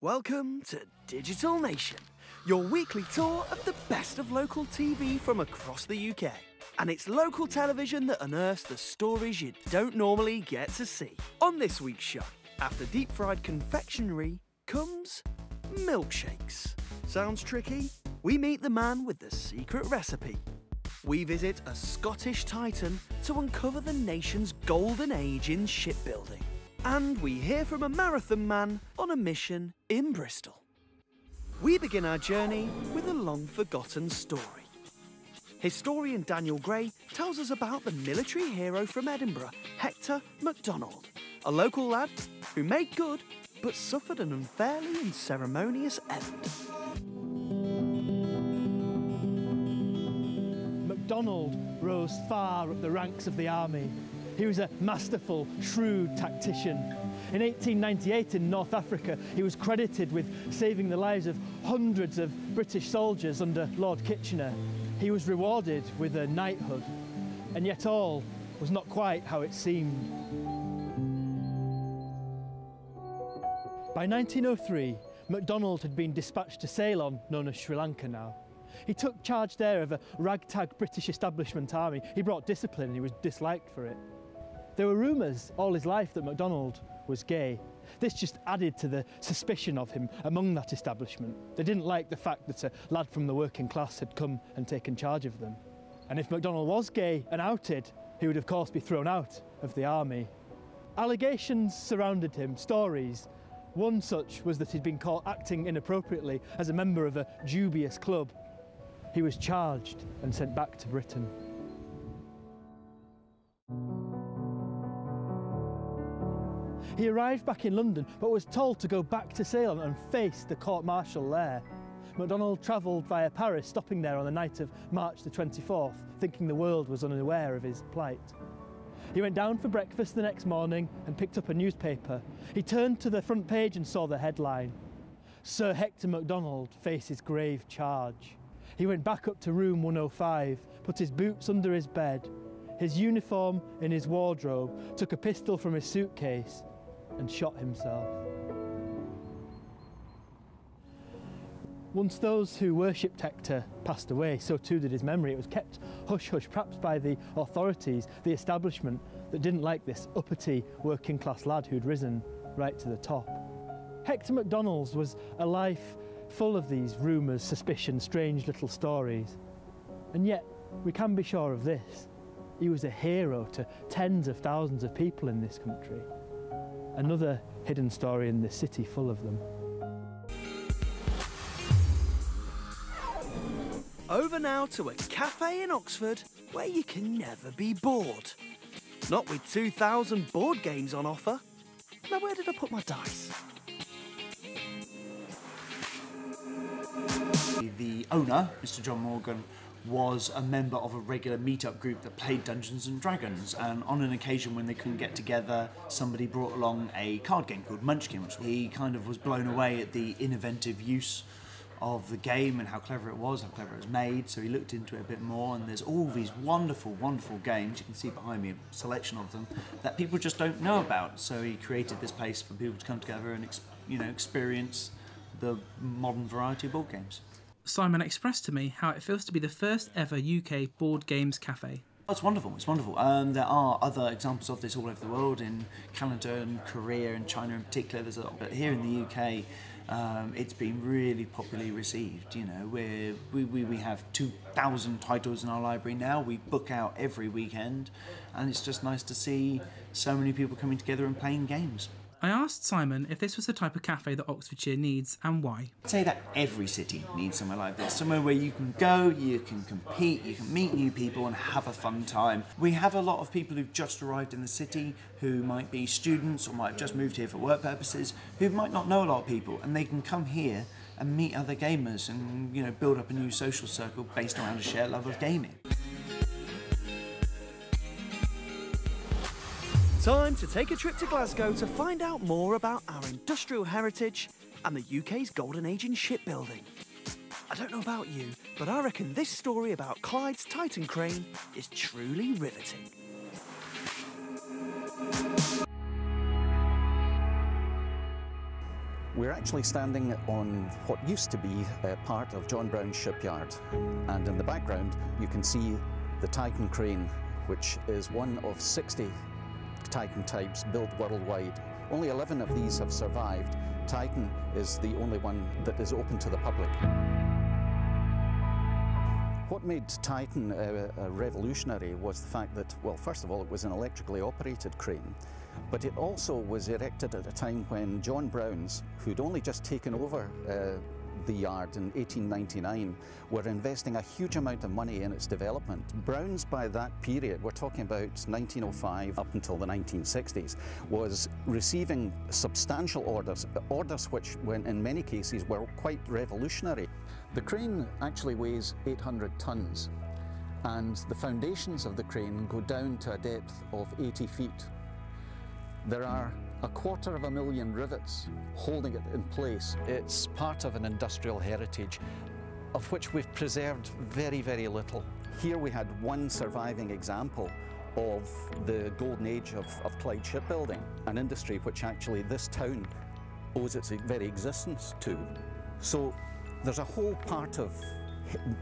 Welcome to Digital Nation, your weekly tour of the best of local TV from across the UK. And it's local television that unearths the stories you don't normally get to see. On this week's show, after deep fried confectionery comes milkshakes. Sounds tricky? We meet the man with the secret recipe. We visit a Scottish titan to uncover the nation's golden age in shipbuilding. And we hear from a marathon man on a mission in Bristol. We begin our journey with a long forgotten story. Historian Daniel Gray tells us about the military hero from Edinburgh, Hector MacDonald, a local lad who made good but suffered an unfairly and ceremonious end. MacDonald rose far up the ranks of the army. He was a masterful, shrewd tactician. In 1898 in North Africa, he was credited with saving the lives of hundreds of British soldiers under Lord Kitchener. He was rewarded with a knighthood, and yet all was not quite how it seemed. By 1903, MacDonald had been dispatched to Ceylon, known as Sri Lanka now. He took charge there of a ragtag British establishment army. He brought discipline and he was disliked for it. There were rumours all his life that MacDonald was gay. This just added to the suspicion of him among that establishment. They didn't like the fact that a lad from the working class had come and taken charge of them. And if MacDonald was gay and outed, he would of course be thrown out of the army. Allegations surrounded him, stories. One such was that he'd been caught acting inappropriately as a member of a dubious club. He was charged and sent back to Britain. He arrived back in London but was told to go back to Ceylon and face the court martial there. MacDonald travelled via Paris, stopping there on the night of March the 24th, thinking the world was unaware of his plight. He went down for breakfast the next morning and picked up a newspaper. He turned to the front page and saw the headline Sir Hector MacDonald faces grave charge. He went back up to room 105, put his boots under his bed, his uniform in his wardrobe, took a pistol from his suitcase, and shot himself. Once those who worshipped Hector passed away, so too did his memory. It was kept hush hush, perhaps by the authorities, the establishment that didn't like this uppity working class lad who'd risen right to the top. Hector MacDonald's was a life full of these rumours, suspicions, strange little stories. And yet, we can be sure of this he was a hero to tens of thousands of people in this country another hidden story in the city full of them. Over now to a cafe in Oxford where you can never be bored. Not with 2,000 board games on offer. Now, where did I put my dice? The owner, Mr. John Morgan, was a member of a regular meetup group that played Dungeons and Dragons. And on an occasion when they couldn't get together, somebody brought along a card game called Munchkin. Which he kind of was blown away at the innovative use of the game and how clever it was, how clever it was made. So he looked into it a bit more, and there's all these wonderful, wonderful games. You can see behind me a selection of them that people just don't know about. So he created this place for people to come together and you know experience the modern variety of board games. Simon expressed to me how it feels to be the first ever UK board games cafe. Oh, it's wonderful. It's wonderful. Um, there are other examples of this all over the world in Canada and Korea and China in particular. There's a lot, but here in the UK, um, it's been really popularly received. You know, we we, we have 2,000 titles in our library now. We book out every weekend, and it's just nice to see so many people coming together and playing games. I asked Simon if this was the type of cafe that Oxfordshire needs and why. I'd say that every city needs somewhere like this. Somewhere where you can go, you can compete, you can meet new people and have a fun time. We have a lot of people who've just arrived in the city who might be students or might have just moved here for work purposes, who might not know a lot of people, and they can come here and meet other gamers and you know build up a new social circle based around a shared love of gaming. Time to take a trip to Glasgow to find out more about our industrial heritage and the UK's golden age in shipbuilding. I don't know about you, but I reckon this story about Clyde's Titan crane is truly riveting. We're actually standing on what used to be part of John Brown's shipyard. And in the background, you can see the Titan crane, which is one of 60 Titan types built worldwide. Only 11 of these have survived. Titan is the only one that is open to the public. What made Titan uh, uh, revolutionary was the fact that, well, first of all, it was an electrically operated crane, but it also was erected at a time when John Browns, who'd only just taken over uh, the yard in 1899 were investing a huge amount of money in its development. Browns by that period, we're talking about 1905 up until the 1960s, was receiving substantial orders, orders which when in many cases were quite revolutionary. The crane actually weighs 800 tons and the foundations of the crane go down to a depth of 80 feet. There are a quarter of a million rivets holding it in place. It's part of an industrial heritage of which we've preserved very, very little. Here we had one surviving example of the golden age of, of Clyde shipbuilding, an industry which actually this town owes its very existence to. So there's a whole part of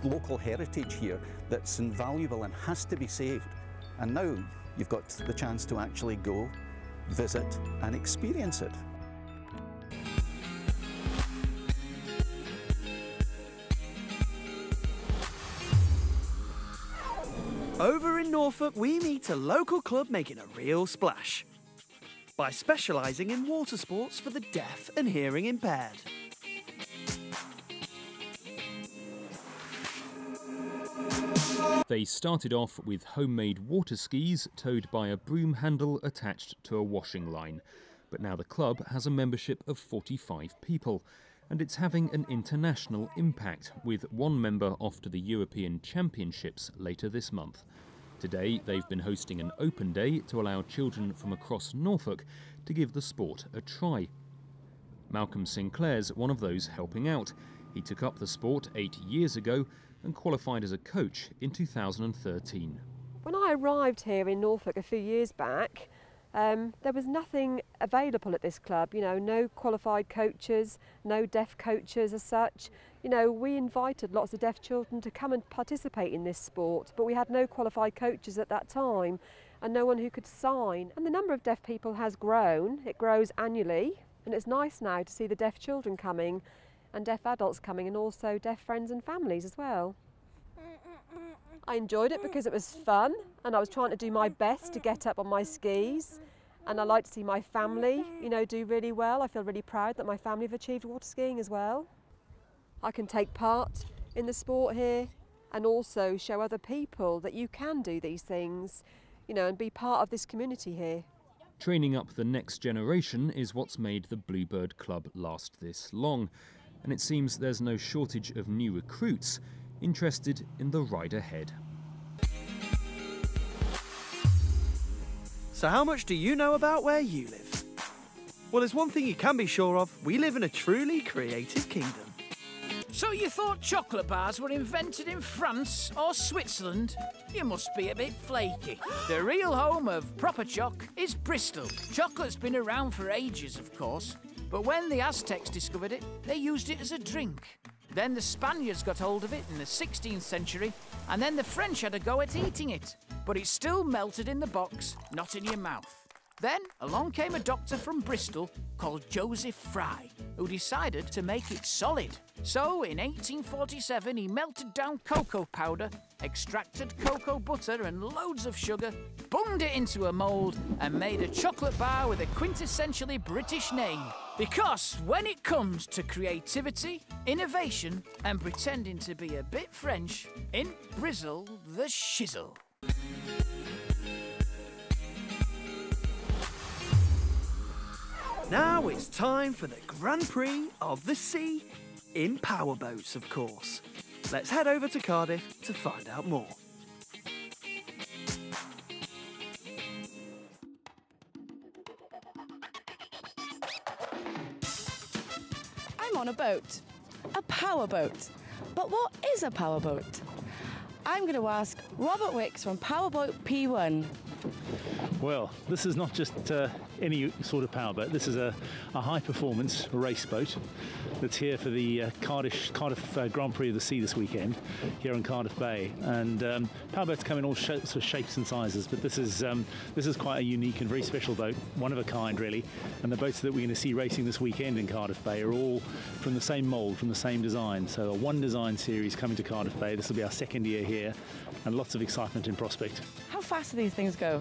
local heritage here that's invaluable and has to be saved. And now you've got the chance to actually go visit and experience it. Over in Norfolk, we meet a local club making a real splash by specialising in water sports for the deaf and hearing impaired. They started off with homemade water skis towed by a broom handle attached to a washing line. But now the club has a membership of 45 people, and it's having an international impact, with one member off to the European Championships later this month. Today, they've been hosting an open day to allow children from across Norfolk to give the sport a try. Malcolm Sinclair's one of those helping out. He took up the sport eight years ago and qualified as a coach in 2013. When I arrived here in Norfolk a few years back, um, there was nothing available at this club, you know, no qualified coaches, no deaf coaches as such. You know, we invited lots of deaf children to come and participate in this sport, but we had no qualified coaches at that time and no one who could sign. And the number of deaf people has grown, it grows annually, and it's nice now to see the deaf children coming and deaf adults coming and also deaf friends and families as well. I enjoyed it because it was fun and I was trying to do my best to get up on my skis and I like to see my family, you know, do really well. I feel really proud that my family have achieved water skiing as well. I can take part in the sport here and also show other people that you can do these things, you know, and be part of this community here. Training up the next generation is what's made the Bluebird Club last this long and it seems there's no shortage of new recruits interested in the ride ahead. So, how much do you know about where you live? Well, there's one thing you can be sure of we live in a truly creative kingdom. So you thought chocolate bars were invented in France or Switzerland? You must be a bit flaky. The real home of proper choc is Bristol. Chocolate's been around for ages, of course, but when the Aztecs discovered it, they used it as a drink. Then the Spaniards got hold of it in the 16th century, and then the French had a go at eating it. But it still melted in the box, not in your mouth. Then along came a doctor from Bristol called Joseph Fry, who decided to make it solid. So in 1847, he melted down cocoa powder, extracted cocoa butter and loads of sugar, bunged it into a mould, and made a chocolate bar with a quintessentially British name. Because when it comes to creativity, innovation, and pretending to be a bit French, in Brizzle the shizzle. Now it's time for the Grand Prix of the Sea in powerboats, of course. Let's head over to Cardiff to find out more. I'm on a boat, a powerboat. But what is a powerboat? I'm going to ask Robert Wicks from Powerboat P1. Well, this is not just uh, any sort of powerboat. This is a, a high performance race boat that's here for the uh, Cardiff, Cardiff uh, Grand Prix of the Sea this weekend here in Cardiff Bay. And um, powerboats come in all sorts of shapes and sizes, but this is um, this is quite a unique and very special boat, one of a kind really. And the boats that we're going to see racing this weekend in Cardiff Bay are all from the same mould, from the same design. So a one design series coming to Cardiff Bay. This will be our second year here, and lots of excitement in prospect. How fast do these things go?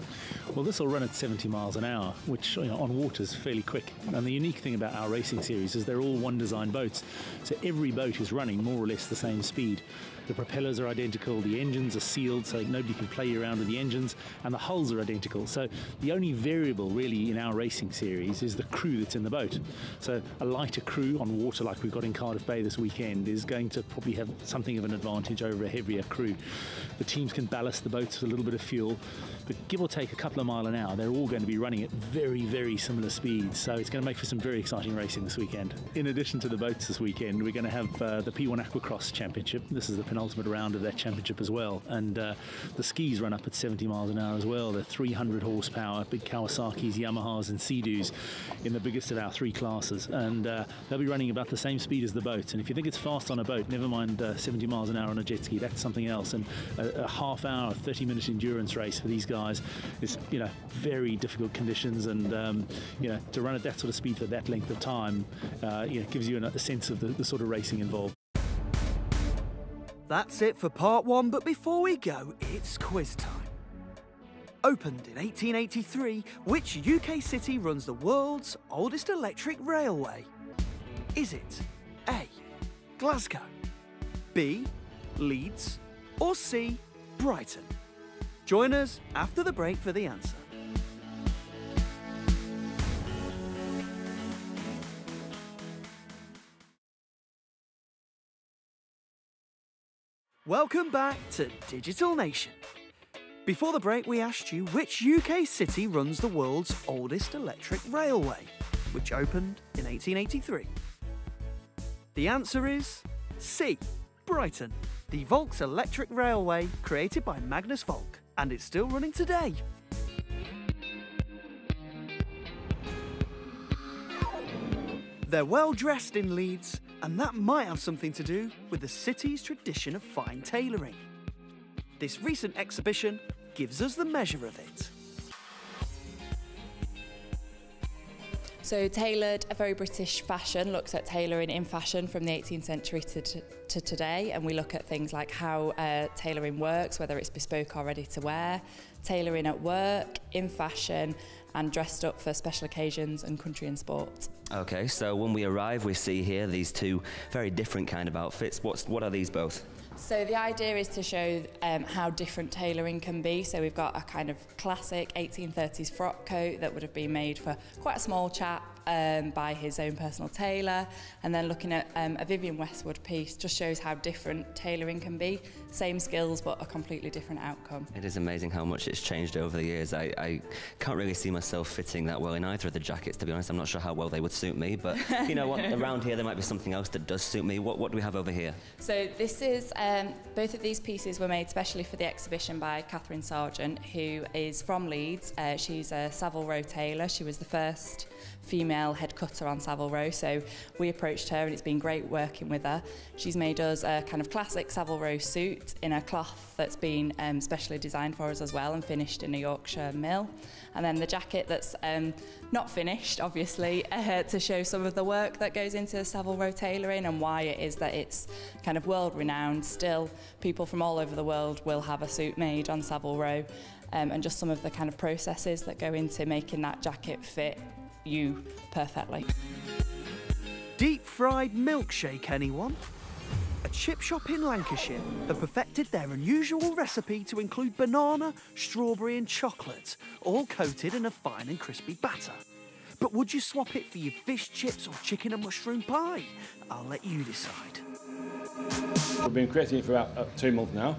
Well, this will run at 70 miles an hour, you know, on water is fairly quick. And the unique thing about our racing series is they're all one design boats. So every boat is running more or less the same speed. The propellers are identical, the engines are sealed so nobody can play around with the engines, and the hulls are identical. So the only variable really in our racing series is the crew that's in the boat. So a lighter crew on water like we've got in Cardiff Bay this weekend is going to probably have something of an advantage over a heavier crew. The teams can ballast the boats with a little bit of fuel, but give or take a couple of mile an hour, they're all going to be running at very, very similar speeds. So it's going to make for some very exciting racing this weekend. In addition to the boats this weekend, we're going to have uh, the P1 Aquacross Championship. This is the penultimate round of their championship as well. And uh, the skis run up at 70 miles an hour as well. They're 300 horsepower, big Kawasaki's, Yamahas, and Sea-Doos in the biggest of our three classes. And uh, they'll be running about the same speed as the boats. And if you think it's fast on a boat, never mind uh, 70 miles an hour on a jet ski, that's something else. And a, a half hour, 30 minute endurance race for these guys is, you know, very difficult conditions. And, um, you know, to run at that sort of speed for that length of time, uh, you know, gives you a sense of the, the sort of racing involved. That's it for part one, but before we go, it's quiz time. Opened in 1883, which UK city runs the world's oldest electric railway? Is it A. Glasgow, B. Leeds, or C. Brighton? Join us after the break for the answer. Welcome back to Digital Nation. Before the break, we asked you which UK city runs the world's oldest electric railway, which opened in 1883. The answer is C. Brighton, the Volks Electric Railway created by Magnus Volk, and it's still running today. They're well dressed in Leeds, and that might have something to do with the city's tradition of fine tailoring. This recent exhibition gives us the measure of it. So, tailored, a very British fashion, looks at tailoring in fashion from the 18th century to, to, to today. And we look at things like how uh, tailoring works, whether it's bespoke or ready to wear, tailoring at work, in fashion, and dressed up for special occasions and country and sport. Okay, so when we arrive, we see here these two very different kind of outfits. What's, what are these both? So the idea is to show um, how different tailoring can be. So we've got a kind of classic 1830s frock coat that would have been made for quite a small chap um, by his own personal tailor. And then looking at um, a Vivienne Westwood piece just shows how different tailoring can be. Same skills, but a completely different outcome. It is amazing how much it's changed over the years. I, I can't really see myself fitting that well in either of the jackets, to be honest. I'm not sure how well they would suit me, but you know what, around here there might be something else that does suit me. What, what do we have over here? So this is, um, both of these pieces were made specially for the exhibition by Kathryn Sargent, who is from Leeds. Uh, she's a Savile Row tailor. She was the first female head cutter on Savile Row. So we approached her and it's been great working with her. She's made us a kind of classic Savile Row suit in a cloth that's been um, specially designed for us as well and finished in a Yorkshire mill. And then the jacket that's um, not finished, obviously, uh, to show some of the work that goes into Savile Row tailoring and why it is that it's kind of world renowned. Still, people from all over the world will have a suit made on Savile Row um, and just some of the kind of processes that go into making that jacket fit you perfectly. Deep fried milkshake, anyone? A chip shop in Lancashire have perfected their unusual recipe to include banana, strawberry, and chocolate, all coated in a fine and crispy batter. But would you swap it for your fish chips or chicken and mushroom pie? I'll let you decide. We've been creating it for about uh, two months now.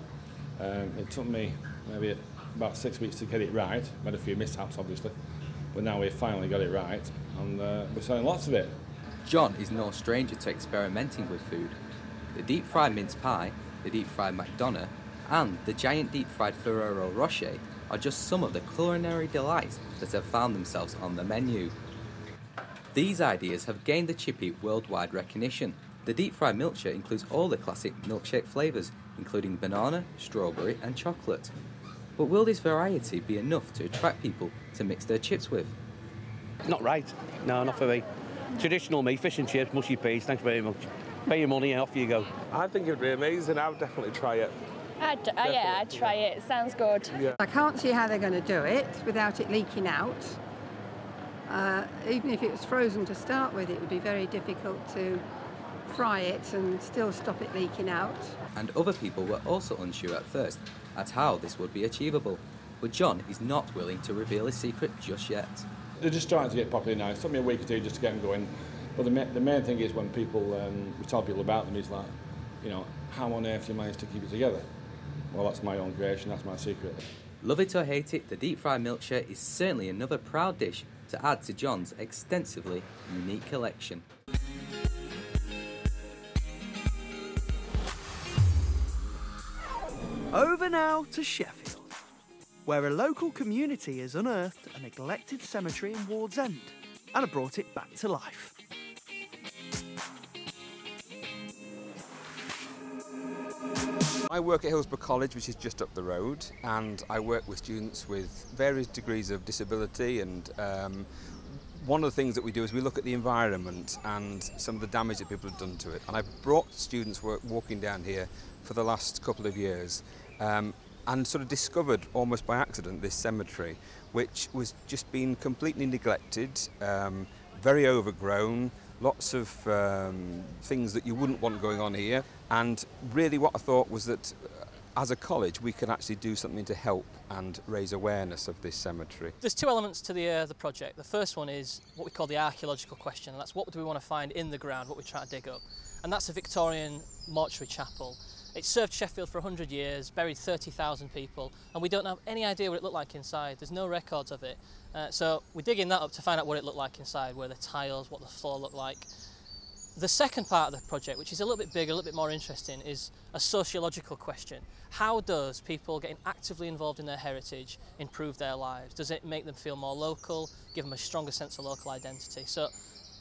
Um, it took me maybe about six weeks to get it right. We had a few mishaps, obviously, but now we've finally got it right, and uh, we're selling lots of it. John is no stranger to experimenting with food. The deep fried mince pie, the deep fried McDonough, and the giant deep fried Ferrero Rocher are just some of the culinary delights that have found themselves on the menu. These ideas have gained the chippy worldwide recognition. The deep fried milkshake includes all the classic milkshake flavours, including banana, strawberry, and chocolate. But will this variety be enough to attract people to mix their chips with? Not right. No, not for me. Traditional me, fish and chips, mushy peas, thanks very much. Pay your money and off you go. I think it'd be amazing. I would definitely try it. I'd, uh, yeah, I'd try it. Sounds good. Yeah. I can't see how they're going to do it without it leaking out. Uh, even if it was frozen to start with, it would be very difficult to fry it and still stop it leaking out. And other people were also unsure at first at how this would be achievable. But John is not willing to reveal his secret just yet. They're just starting to get popular now. It took me a week or two just to get them going. But the, ma- the main thing is when people, um, we tell people about them, is like, you know, how on earth do you manage to keep it together? Well, that's my own creation, that's my secret. Love it or hate it, the deep fried milkshake is certainly another proud dish to add to John's extensively unique collection. Over now to Sheffield, where a local community has unearthed a neglected cemetery in Wardsend and have brought it back to life. I work at Hillsborough College, which is just up the road, and I work with students with various degrees of disability. And um, one of the things that we do is we look at the environment and some of the damage that people have done to it. And I've brought students walking down here for the last couple of years um, and sort of discovered almost by accident this cemetery, which was just being completely neglected, um, very overgrown, lots of um, things that you wouldn't want going on here. And really, what I thought was that as a college, we can actually do something to help and raise awareness of this cemetery. There's two elements to the, uh, the project. The first one is what we call the archaeological question, and that's what do we want to find in the ground, what we're trying to dig up. And that's a Victorian mortuary chapel. It served Sheffield for 100 years, buried 30,000 people, and we don't have any idea what it looked like inside. There's no records of it. Uh, so we're digging that up to find out what it looked like inside, where the tiles, what the floor looked like. The second part of the project, which is a little bit bigger, a little bit more interesting, is a sociological question. How does people getting actively involved in their heritage improve their lives? Does it make them feel more local, give them a stronger sense of local identity? So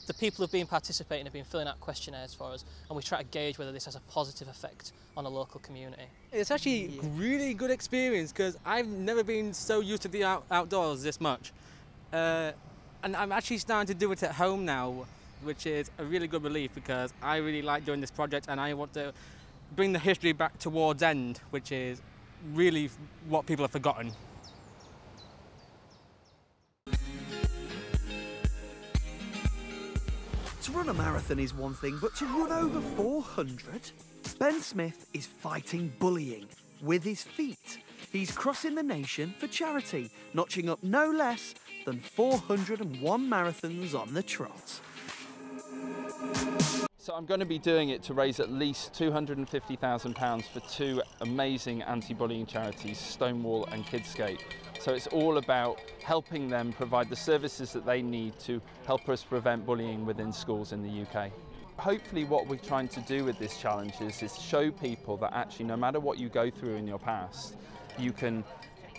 the people who've been participating have been filling out questionnaires for us and we try to gauge whether this has a positive effect on a local community. It's actually a really good experience because I've never been so used to the out- outdoors this much. Uh, and I'm actually starting to do it at home now, which is a really good relief because I really like doing this project and I want to bring the history back to Wardsend, which is really what people have forgotten. To run a marathon is one thing, but to run over 400? Ben Smith is fighting bullying with his feet. He's crossing the nation for charity, notching up no less than 401 marathons on the trot. So I'm going to be doing it to raise at least £250,000 for two amazing anti-bullying charities, Stonewall and Kidscape. So it's all about helping them provide the services that they need to help us prevent bullying within schools in the UK. Hopefully what we're trying to do with this challenge is, is show people that actually no matter what you go through in your past, you can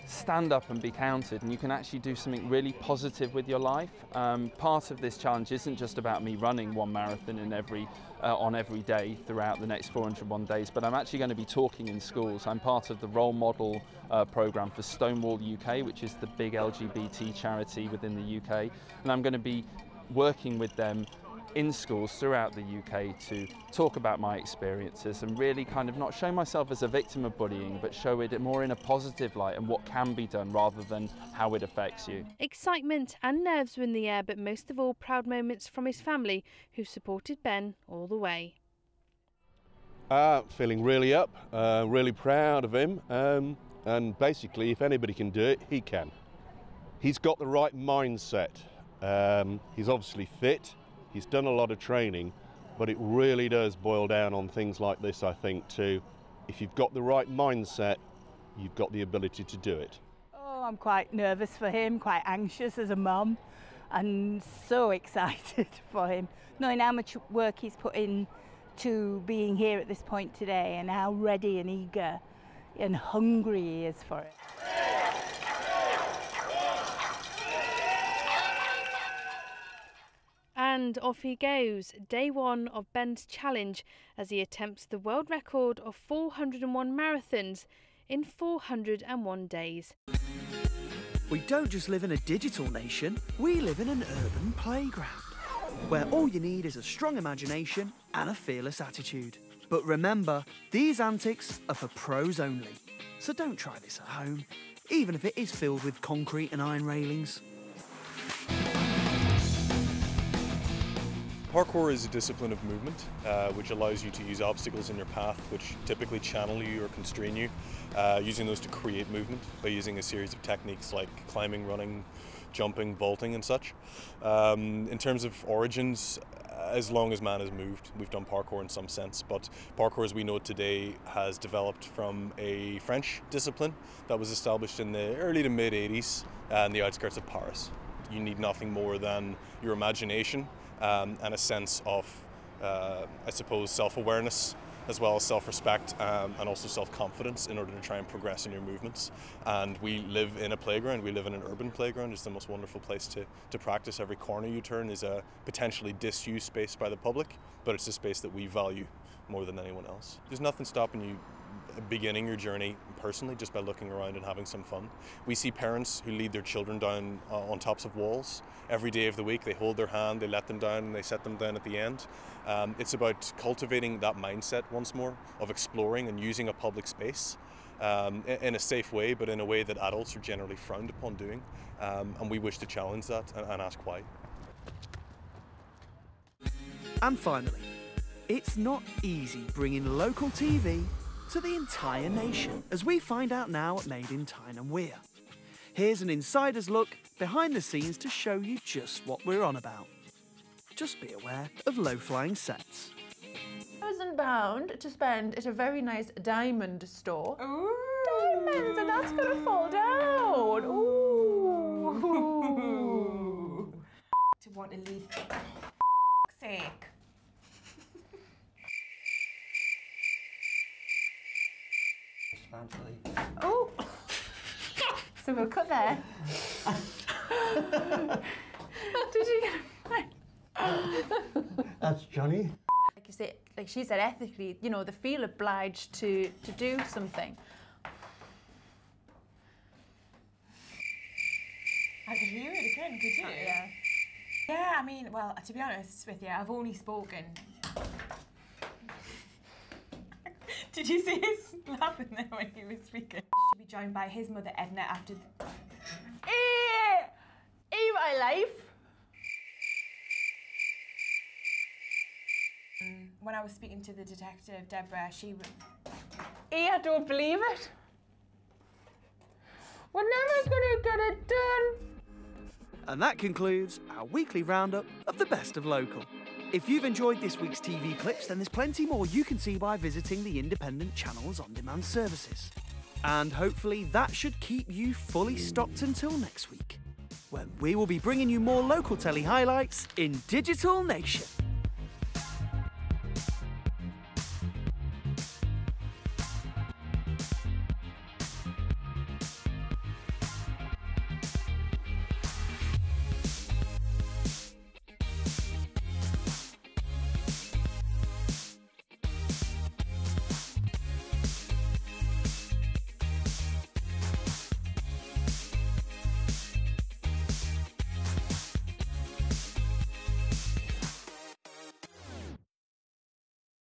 stand up and be counted and you can actually do something really positive with your life. Um, part of this challenge isn't just about me running one marathon in every, uh, on every day throughout the next 401 days, but I'm actually going to be talking in schools. I'm part of the role model uh, program for Stonewall UK, which is the big LGBT charity within the UK, and I'm going to be working with them in schools throughout the UK to talk about my experiences and really kind of not show myself as a victim of bullying, but show it more in a positive light and what can be done rather than how it affects you. Excitement and nerves were in the air, but most of all, proud moments from his family who supported Ben all the way. Uh, feeling really up, uh, really proud of him, um, and basically, if anybody can do it, he can. He's got the right mindset. Um, he's obviously fit. He's done a lot of training, but it really does boil down on things like this, I think, too. If you've got the right mindset, you've got the ability to do it. Oh, I'm quite nervous for him, quite anxious as a mum, and so excited for him, knowing how much work he's put in to being here at this point today and how ready and eager and hungry he is for it. And off he goes, day one of Ben's challenge as he attempts the world record of 401 marathons in 401 days. We don't just live in a digital nation, we live in an urban playground where all you need is a strong imagination and a fearless attitude. But remember, these antics are for pros only. So don't try this at home, even if it is filled with concrete and iron railings. Parkour is a discipline of movement uh, which allows you to use obstacles in your path which typically channel you or constrain you, uh, using those to create movement by using a series of techniques like climbing, running, jumping, vaulting, and such. Um, in terms of origins, as long as man has moved, we've done parkour in some sense, but parkour as we know it today has developed from a French discipline that was established in the early to mid 80s in the outskirts of Paris. You need nothing more than your imagination um, and a sense of, uh, I suppose, self awareness as well as self-respect um, and also self-confidence in order to try and progress in your movements. And we live in a playground, we live in an urban playground. It's the most wonderful place to, to practice. Every corner you turn is a potentially disused space by the public, but it's a space that we value more than anyone else. There's nothing stopping you beginning your journey personally just by looking around and having some fun. We see parents who lead their children down uh, on tops of walls every day of the week. They hold their hand, they let them down, and they set them down at the end. Um, it's about cultivating that mindset once more of exploring and using a public space. Um, in a safe way, but in a way that adults are generally frowned upon doing. Um, and we wish to challenge that and, and ask why. And finally, it's not easy bringing local TV to the entire nation, as we find out now at Made in Tyne and Wear. Here's an insider's look behind the scenes to show you just what we're on about. Just be aware of low-flying sets. Thousand bound to spend at a very nice diamond store. Ooh. Diamonds, and that's gonna fall down. Ooh. to want to leave. For sake. Oh. so we'll cut there. Did you get That's Johnny. Like you say, like she said, ethically, you know, they feel obliged to to do something. I could hear it again, could you? Oh, yeah. Yeah, I mean, well, to be honest with you, I've only spoken. Did you see his laughing there when he was speaking? Should be joined by his mother Edna after. The... Eh, eh, my life. Mm, When I was speaking to the detective, Deborah, she. w- Eh, I don't believe it. We're never gonna get it done. And that concludes our weekly roundup of the best of local. If you've enjoyed this week's TV clips, then there's plenty more you can see by visiting the independent channel's on demand services. And hopefully that should keep you fully stocked until next week, when we will be bringing you more local telly highlights in Digital Nation.